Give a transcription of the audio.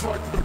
Fight